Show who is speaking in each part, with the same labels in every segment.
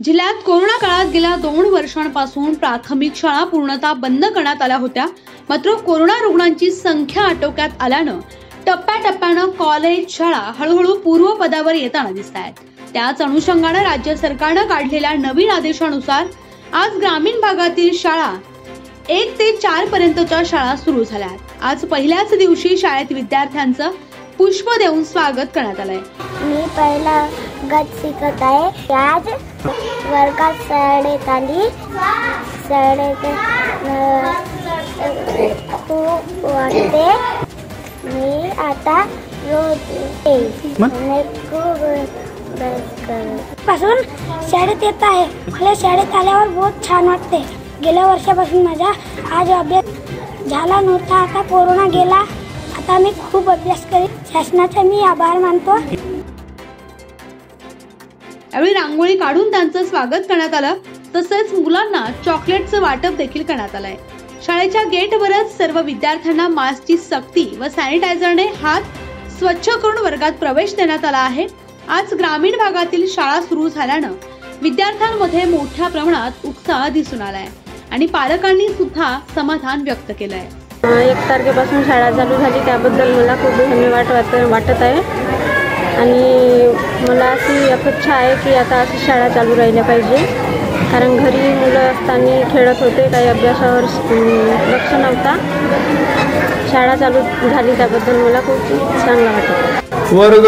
Speaker 1: जिल्ह्यात कोरोना काळात गेल्या दोन वर्षांपासून प्राथमिक शाळा पूर्णतः बंद करण्यात आल्या होत्या. मात्र कोरोना रुग्णांची संख्या आटोक्यात आल्यानं टप्प्याटप्प्यानं कॉलेज शाळा हळूहळू पूर्वपदावर येताना दिसत आहेत त्याच अनुषंगानं राज्य सरकारनं काढलेल्या नवीन आदेशानुसार आज ग्रामीण भागातील शाळा एक ते चार पर्यंतच्या शाळा सुरू झाल्या आहेत आज पहिल्याच दिवशी शाळेत विद्यार्थ्यांचं पुष्प देऊन स्वागत करण्यात आलंय.
Speaker 2: मी पहिला गट शिकत आहे. आज वर्गात शाळेत आली. अं, खूप वाटते. मी आता.
Speaker 3: पासून शाळेत येत आहे. मला शाळेत आल्यावर बहुत छान वाटते. गेल्या वर्षापासून माझा आज अभ्यास झाला नव्हता. आता कोरोना गेला. आता मी खूप अभ्यास करीन शासनाचा मी आभार मानतो.
Speaker 1: यावेळी रांगोळी काढून त्यांचं स्वागत करण्यात आलं. तसेच मुलांना चॉकलेटचं वाटप देखील करण्यात आलंय. शाळेच्या गेटवरच सर्व विद्यार्थ्यांना मास्कची सक्ती व सॅनिटायझरने हात स्वच्छ करून वर्गात प्रवेश देण्यात आला आहे. आज ग्रामीण भागातील शाळा सुरू झाल्यानं विद्यार्थ्यांमध्ये मोठ्या प्रमाणात उत्साह दिसून आलाय आणि पालकांनी सुद्धा समाधान व्यक्त केलंय.
Speaker 4: एक तारखेपासून शाळा चालू झाली त्याबद्दल मला खूप धन्यवाद वाट वाटत आहे. आणि मला अशी अपेक्षा आहे की आता अशी शाळा चालू राहिल्या पाहिजे. कारण घरी मुलं असताना खेळत होते काही अभ्यासावर लक्ष नव्हता. शाळा चालू झाली त्याबद्दल मला खूप चांगलं वाटतं
Speaker 5: वर्ग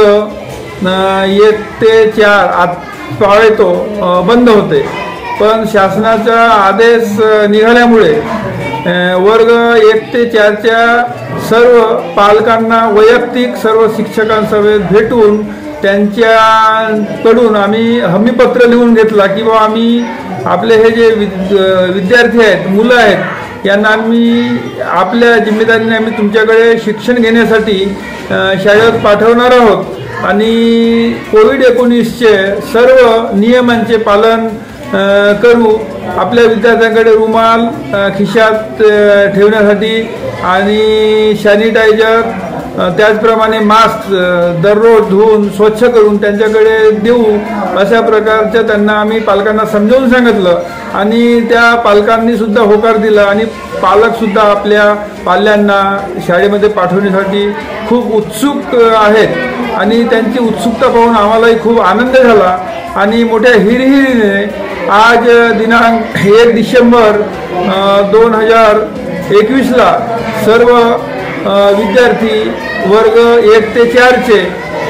Speaker 5: एक ते चार आत पाळतो बंद होते. पण शासनाचा आदेश निघाल्यामुळे वर्ग एक ते चारच्या सर्व पालकांना वैयक्तिक सर्व शिक्षकांसमवेत भेटून त्यांच्याकडून आम्ही हमीपत्र लिहून घेतला की बाबा आम्ही आपले हे जे विद विद्यार्थी आहेत मुलं आहेत यांना आम्ही आपल्या जिम्मेदारीने आम्ही तुमच्याकडे शिक्षण घेण्यासाठी शाळेत पाठवणार आहोत. आणि कोविड एकोणीसचे सर्व नियमांचे पालन करू. आपल्या विद्यार्थ्यांकडे रुमाल खिशात ठेवण्यासाठी आणि सॅनिटायझर त्याचप्रमाणे मास्क दररोज धुवून स्वच्छ करून त्यांच्याकडे देऊ अशा प्रकारचं त्यांना आम्ही पालकांना समजावून सांगितलं. आणि त्या पालकांनी सुद्धा होकार दिला आणि पालकसुद्धा आपल्या पाल्यांना शाळेमध्ये पाठवण्यासाठी खूप उत्सुक आहेत. आणि त्यांची उत्सुकता पाहून आम्हालाही खूप आनंद झाला. आणि मोठ्या हिरहिरीने आज दिनांक एक डिसेंबर दोन हजार एकवीसला सर्व विद्यार्थी वर्ग एक ते चारचे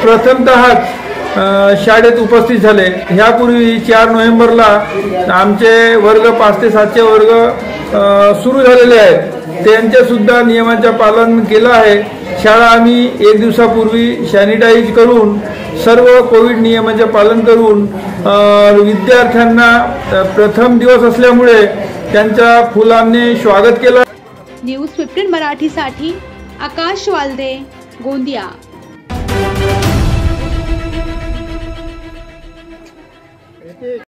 Speaker 5: प्रथमतःच शाळेत उपस्थित झाले. ह्यापूर्वी चार नोव्हेंबरला आमचे वर्ग पाच ते सातचे वर्ग सुरू झालेले आहेत. त्यांचे सुद्धा पालन केलं आहे. शाळा आम्ही एक दिवसापूर्वी सॅनिटाईज करून सर्व कोविड नियमांचे पालन करून विद्यार्थ्यांना प्रथम दिवस असल्यामुळे त्यांच्या फुलांनी स्वागत केलं.
Speaker 1: न्यूज फिफ्टीन मराठीसाठी आकाश वालदे गोंदिया.